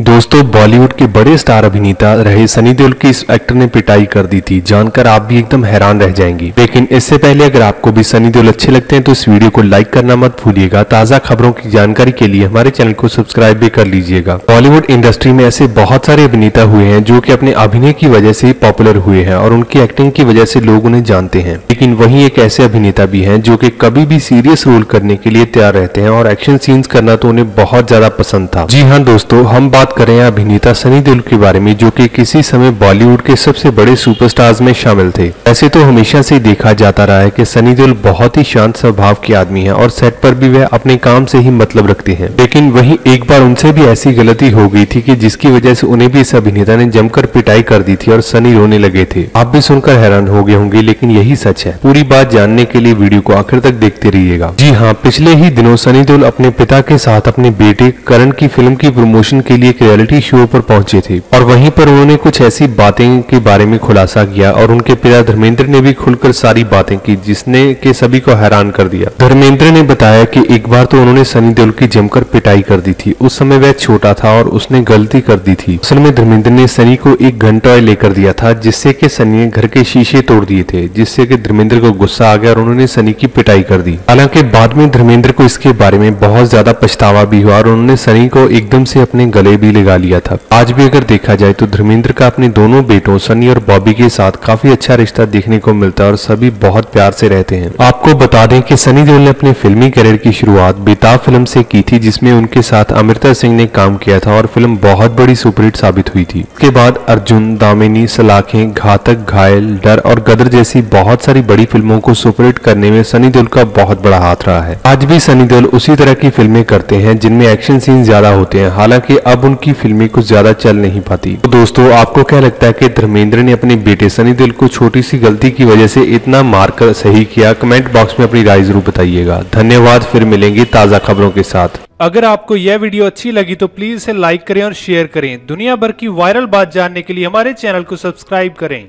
दोस्तों, बॉलीवुड के बड़े स्टार अभिनेता रहे सनी देओल की इस एक्टर ने पिटाई कर दी थी। जानकर आप भी एकदम हैरान रह जाएँगे। लेकिन इससे पहले अगर आपको भी सनी देओल अच्छे लगते हैं तो इस वीडियो को लाइक करना मत भूलिएगा। ताज़ा खबरों की जानकारी के लिए हमारे चैनल को सब्सक्राइब भी कर लीजिएगा। बॉलीवुड इंडस्ट्री में ऐसे बहुत सारे अभिनेता हुए हैं, जो की अपने अभिनय की वजह से पॉपुलर हुए हैं और उनकी एक्टिंग की वजह से लोग उन्हें जानते हैं। लेकिन वही एक ऐसे अभिनेता भी है, जो की कभी भी सीरियस रोल करने के लिए तैयार रहते हैं और एक्शन सीन्स करना तो उन्हें बहुत ज़्यादा पसंद था। जी हाँ दोस्तों, हम बात करें अभिनेता सनी देओल के बारे में, जो कि किसी समय बॉलीवुड के सबसे बड़े सुपरस्टार्स में शामिल थे। ऐसे तो हमेशा से देखा जाता रहा है कि सनी देओल बहुत ही शांत स्वभाव के आदमी है और सेट पर भी वह अपने काम से ही मतलब रखते हैं। लेकिन वही एक बार उनसे भी ऐसी गलती हो गई थी कि जिसकी वजह से उन्हें भी इस अभिनेता ने जमकर पिटाई कर दी थी और सनी रोने लगे थे। आप भी सुनकर हैरान हो गए होंगे, लेकिन यही सच है। पूरी बात जानने के लिए वीडियो को आखिर तक देखते रहिएगा। जी हाँ पिछले ही दिनों सनी देओल अपने पिता के साथ अपने बेटे करण की फ़िल्म की प्रमोशन के लिए रियलिटी शो पर पहुँचे थे। और वहीं पर उन्होंने कुछ ऐसी बातें के बारे में खुलासा किया और उनके पिता धर्मेंद्र ने भी खुलकर सारी बातें की, जिसने के सभी को हैरान कर दिया। धर्मेंद्र ने बताया कि एक बार तो उन्होंने सनी देओल की जमकर पिटाई कर दी थी। उस समय वह छोटा था और उसने गलती कर दी थी। असल में धर्मेंद्र ने सनी को एक घंटा लेकर दिया था, जिससे कि सनी ने घर के शीशे तोड़ दिए थे, जिससे कि धर्मेंद्र को गुस्सा आ गया और उन्होंने सनी की पिटाई कर दी। हालाँकि बाद में धर्मेंद्र को इसके बारे में बहुत ज़्यादा पछतावा भी हुआ और उन्होंने सनी को एकदम से अपने गले भी लगा लिया था। आज भी अगर देखा जाए तो धर्मेंद्र का अपने दोनों बेटों, सनी और बॉबी के साथ काफ़ी अच्छा रिश्ता देखने को मिलता है और सभी बहुत प्यार से रहते हैं। आपको बता दें कि सनी देओल ने अपने फिल्मी करियर की शुरुआत बेताब फ़िल्म से की थी, जिसमें उनके साथ अमृता सिंह ने काम किया था और फ़िल्म बहुत बड़ी सुपरहिट साबित हुई थी। उसके बाद अर्जुन, दामिनी, सलाखें, घातक, घायल, डर और गदर जैसी बहुत सारी बड़ी फ़िल्मों को सुपरहिट करने में सनी देओल का बहुत बड़ा हाथ रहा है। आज भी सनी देओल उसी तरह की फ़िल्में करते हैं, जिनमें एक्शन सीन ज़्यादा होते हैं। हालाँकि अब उनकी फ़िल्में कुछ ज़्यादा चल नहीं पाती। तो दोस्तों, आपको क्या लगता है कि धर्मेंद्र ने अपने बेटे सनी दिल को छोटी सी गलती की वजह से इतना मारकर सही किया? कमेंट बॉक्स में अपनी राय ज़रूर बताइएगा। धन्यवाद, फिर मिलेंगे ताज़ा खबरों के साथ। अगर आपको यह वीडियो अच्छी लगी तो प्लीज़ इसे लाइक करें और शेयर करें। दुनिया भर की वायरल बात जानने के लिए हमारे चैनल को सब्सक्राइब करें।